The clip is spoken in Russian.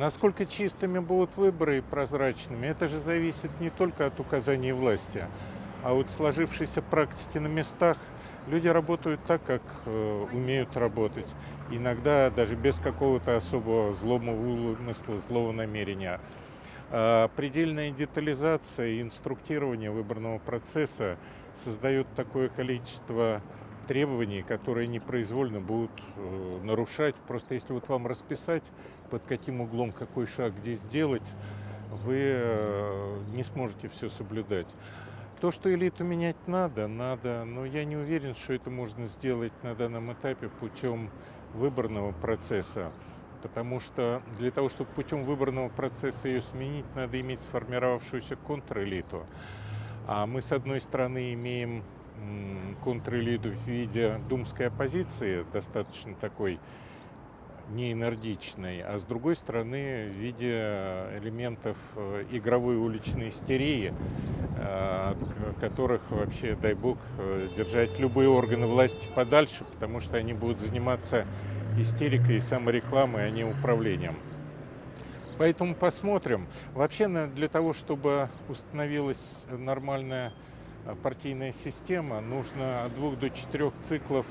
Насколько чистыми будут выборы и прозрачными, это же зависит не только от указаний власти, а от сложившейся практики на местах. Люди работают так, как э, умеют работать. Иногда даже без какого-то особого злого умысла, злого намерения. А предельная детализация и инструктирование выборного процесса создает такое количество требований, которые непроизвольно будут э, нарушать. Просто если вот вам расписать, под каким углом какой шаг где сделать, вы э, не сможете все соблюдать. То, что элиту менять надо, надо, но я не уверен, что это можно сделать на данном этапе путем выборного процесса. Потому что для того, чтобы путем выборного процесса ее сменить, надо иметь сформировавшуюся контрэлиту. А мы, с одной стороны, имеем контрэлиту в виде думской оппозиции, достаточно такой неэнергичной, а с другой стороны в виде элементов э, игровой уличной истерии, э, от которых вообще, дай бог, э, держать любые органы власти подальше, потому что они будут заниматься истерикой и саморекламой, а не управлением. Поэтому посмотрим. Вообще для того, чтобы установилась нормальная партийная система, нужно от двух до четырех циклов